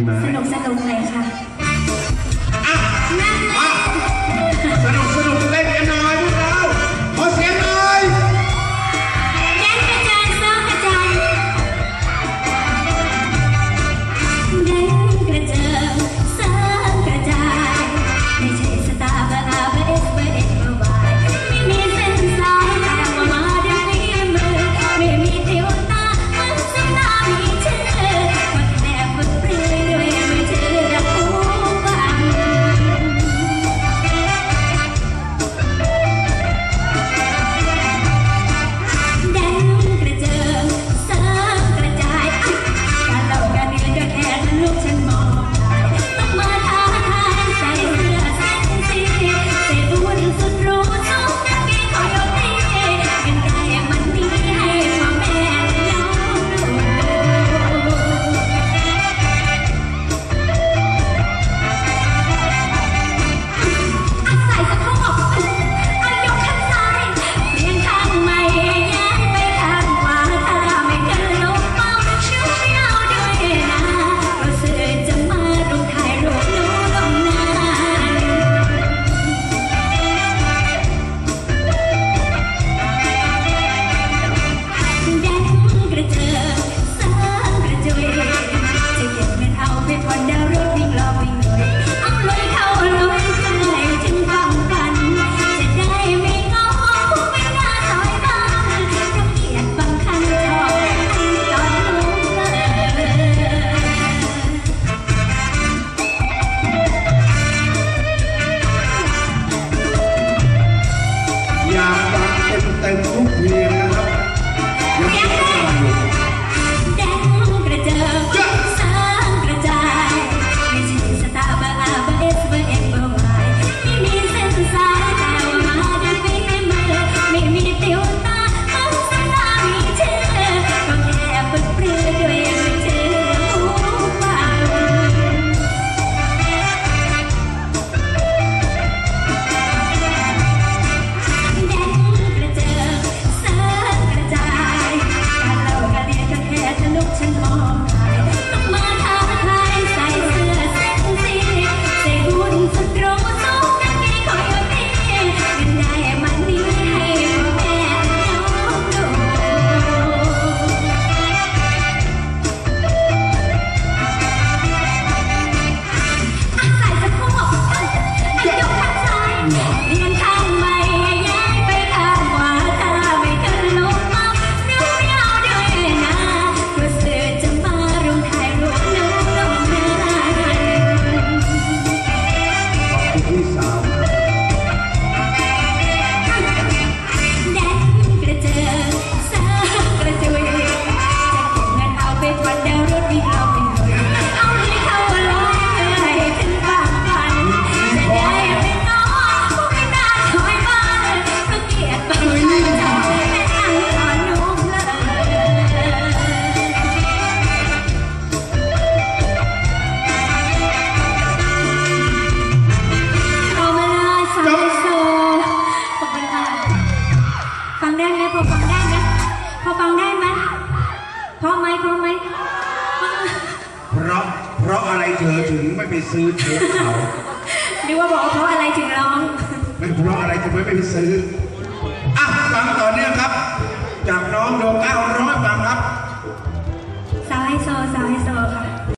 สนุกสนุกเลยค่ะนั่นเลย em tay bóng quyền ได้ไหมพอฟังได้ไหมพอฟังได้ไหมเพราะไหมเพราะไหมเพราะเพราะอะไรเธอถึงไม่ไปซื้อเทปเขา นึกว่าบอกว่าเพราะอะไรถึงร้อง ไม่เพราะอะไรถึงไม่ไปซื้อ